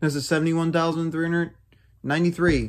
That's a 71,393.